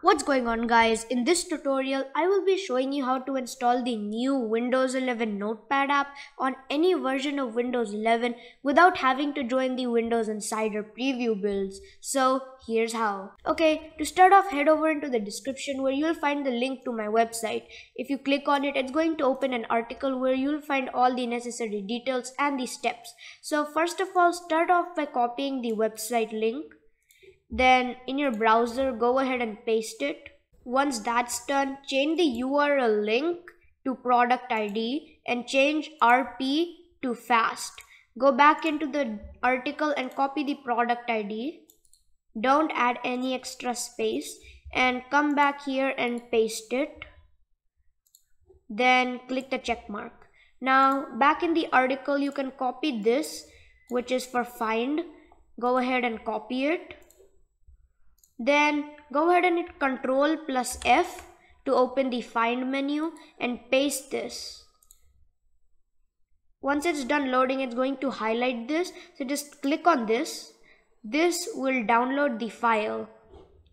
What's going on guys? In this tutorial, I will be showing you how to install the new Windows 11 Notepad app on any version of Windows 11 without having to join the Windows Insider preview builds. So here's how. Okay, to start off head over into the description where you'll find the link to my website. If you click on it, it's going to open an article where you'll find all the necessary details and the steps. So first of all, start off by copying the website link then in your browser, go ahead and paste it. Once that's done, change the URL link to product ID and change RP to fast. Go back into the article and copy the product ID. Don't add any extra space and come back here and paste it. Then click the check mark. Now back in the article, you can copy this, which is for find. Go ahead and copy it then go ahead and hit Control plus F to open the find menu and paste this. Once it's done loading, it's going to highlight this. So just click on this. This will download the file.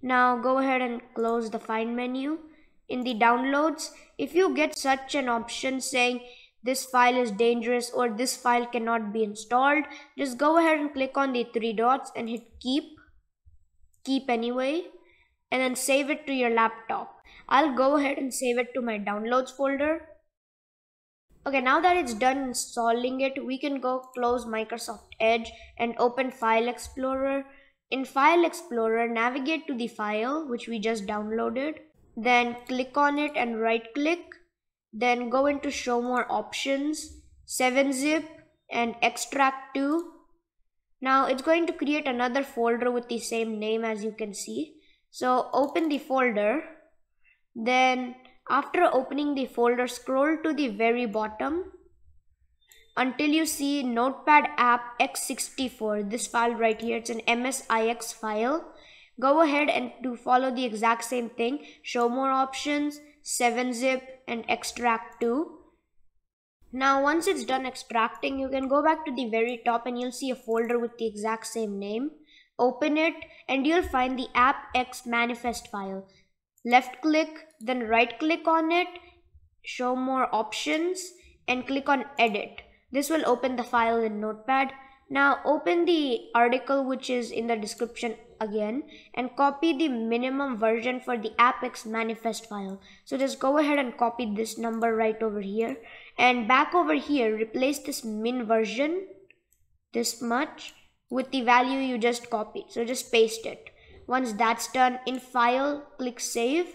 Now go ahead and close the find menu. In the downloads, if you get such an option saying this file is dangerous or this file cannot be installed, just go ahead and click on the three dots and hit keep keep anyway and then save it to your laptop. I'll go ahead and save it to my downloads folder. Okay, now that it's done installing it, we can go close Microsoft Edge and open File Explorer. In File Explorer, navigate to the file which we just downloaded. Then click on it and right click. Then go into Show More Options, 7-zip and Extract to now it's going to create another folder with the same name as you can see. So open the folder. Then after opening the folder, scroll to the very bottom until you see Notepad app x64. This file right here, it's an MSIX file. Go ahead and to follow the exact same thing. Show more options, 7-zip and extract to. Now once it's done extracting, you can go back to the very top and you'll see a folder with the exact same name. Open it and you'll find the appx manifest file. Left click, then right click on it, show more options and click on edit. This will open the file in notepad. Now open the article which is in the description again and copy the minimum version for the appx manifest file. So just go ahead and copy this number right over here. And back over here replace this min version this much with the value you just copied. So just paste it. Once that's done in file click save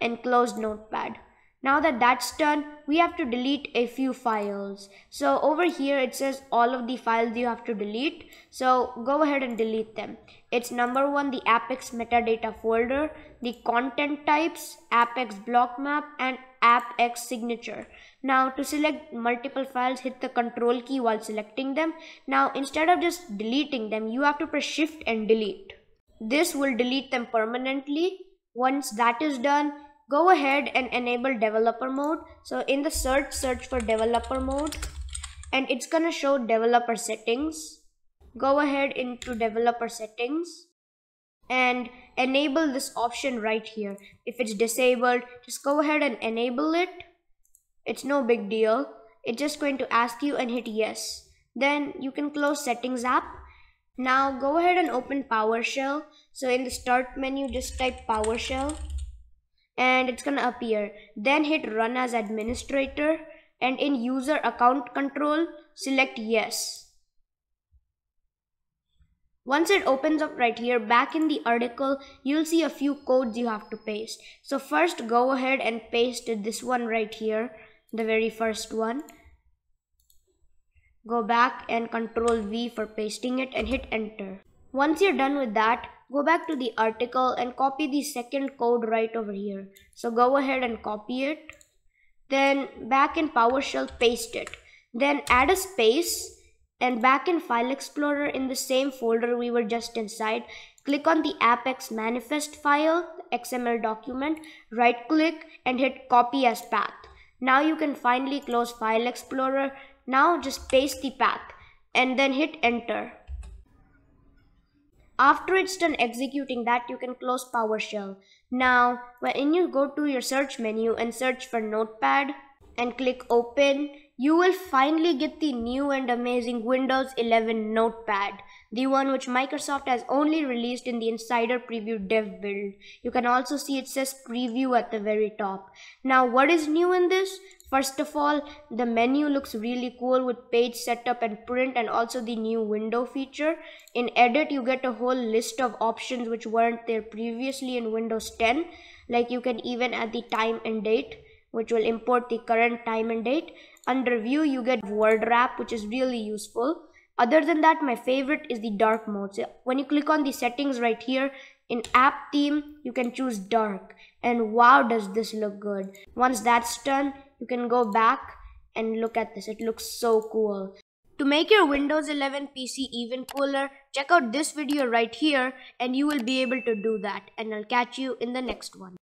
and close notepad now that that's done we have to delete a few files so over here it says all of the files you have to delete so go ahead and delete them it's number one the Appx metadata folder the content types appx block map and appx signature now to select multiple files, hit the control key while selecting them. Now instead of just deleting them, you have to press shift and delete. This will delete them permanently. Once that is done, go ahead and enable developer mode. So in the search, search for developer mode and it's gonna show developer settings. Go ahead into developer settings and enable this option right here. If it's disabled, just go ahead and enable it it's no big deal. It's just going to ask you and hit yes. Then you can close settings app. Now go ahead and open PowerShell. So in the start menu, just type PowerShell and it's gonna appear. Then hit run as administrator and in user account control, select yes. Once it opens up right here, back in the article, you'll see a few codes you have to paste. So first go ahead and paste this one right here the very first one go back and control V for pasting it and hit enter once you're done with that go back to the article and copy the second code right over here so go ahead and copy it then back in PowerShell paste it then add a space and back in file explorer in the same folder we were just inside click on the appx manifest file xml document right click and hit copy as path now you can finally close File Explorer. Now just paste the path and then hit enter. After it's done executing that, you can close PowerShell. Now, when you go to your search menu and search for Notepad and click open, you will finally get the new and amazing Windows 11 Notepad, the one which Microsoft has only released in the Insider Preview dev build. You can also see it says preview at the very top. Now, what is new in this? First of all, the menu looks really cool with page setup and print and also the new window feature. In edit, you get a whole list of options which weren't there previously in Windows 10. Like you can even add the time and date, which will import the current time and date. Under view, you get word wrap, which is really useful. Other than that, my favorite is the dark mode. So when you click on the settings right here, in app theme, you can choose dark. And wow, does this look good. Once that's done, you can go back and look at this. It looks so cool. To make your Windows 11 PC even cooler, check out this video right here and you will be able to do that. And I'll catch you in the next one.